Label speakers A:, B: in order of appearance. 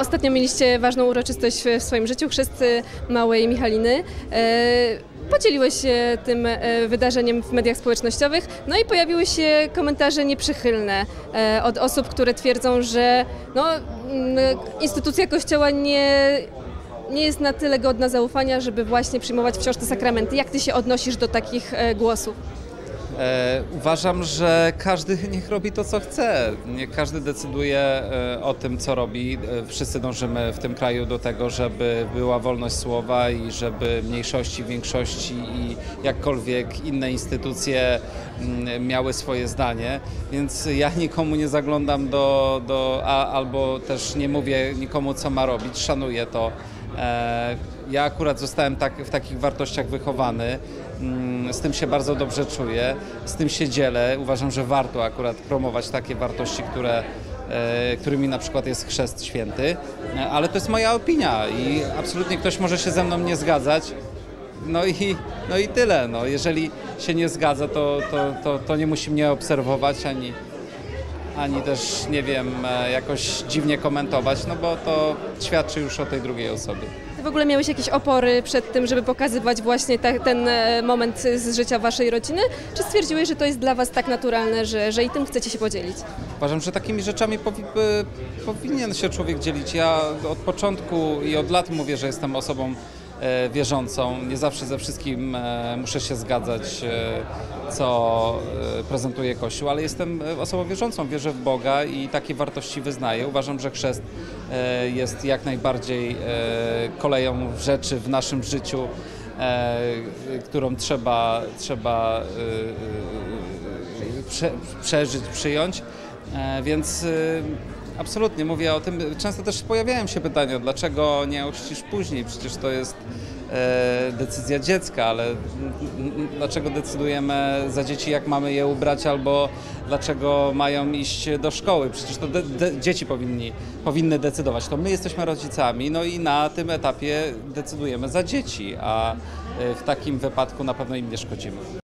A: Ostatnio mieliście ważną uroczystość w swoim życiu, chrzest y, małej Michaliny. E, Podzieliłeś się tym e, wydarzeniem w mediach społecznościowych, no i pojawiły się komentarze nieprzychylne e, od osób, które twierdzą, że no, mm, instytucja Kościoła nie, nie jest na tyle godna zaufania, żeby właśnie przyjmować wciąż te sakramenty. Jak ty się odnosisz do takich głosów?
B: E, uważam, że każdy niech robi to, co chce. Niech każdy decyduje e, o tym, co robi. E, wszyscy dążymy w tym kraju do tego, żeby była wolność słowa i żeby mniejszości, większości i jakkolwiek inne instytucje mm, miały swoje zdanie. Więc ja nikomu nie zaglądam do, do a, albo też nie mówię nikomu, co ma robić. Szanuję to. E, Ja akurat zostałem tak, w takich wartościach wychowany. Mm, Z tym się bardzo dobrze czuję, z tym się dzielę. Uważam, że warto akurat promować takie wartości, które, e, którymi na przykład jest chrzest święty, E, ale to jest moja opinia i absolutnie ktoś może się ze mną nie zgadzać. No i, no i tyle. No. Jeżeli się nie zgadza, to, to, to, to nie musi mnie obserwować ani, ani też, nie wiem, e, jakoś dziwnie komentować, no bo to świadczy już o tej drugiej osobie.
A: Ty w ogóle miałeś jakieś opory przed tym, żeby pokazywać właśnie ta, ten e, moment z życia waszej rodziny? Czy stwierdziłeś, że to jest dla was tak naturalne, że, że i tym chcecie się podzielić?
B: Uważam, że takimi rzeczami powi by- powinien się człowiek dzielić. Ja od początku i od lat mówię, że jestem osobą e, wierzącą. Nie zawsze ze wszystkim e, muszę się zgadzać, e, co e, prezentuje Kościół, ale jestem e, osobą wierzącą. Wierzę w Boga i takie wartości wyznaję. Uważam, że chrzest e, jest jak najbardziej e, koleją rzeczy w naszym życiu, e, którą trzeba, trzeba e, e, prze, przeżyć, przyjąć. E, Więc absolutnie mówię o tym. Często też pojawiają się pytania, dlaczego nie ochrzcisz później? Przecież to jest e, decyzja dziecka, ale dlaczego decydujemy za dzieci, jak mamy je ubrać, albo dlaczego mają iść do szkoły? Przecież to dzieci powinni, powinny decydować. To my jesteśmy rodzicami, no i na tym etapie decydujemy za dzieci, a e, w takim wypadku na pewno im nie szkodzimy.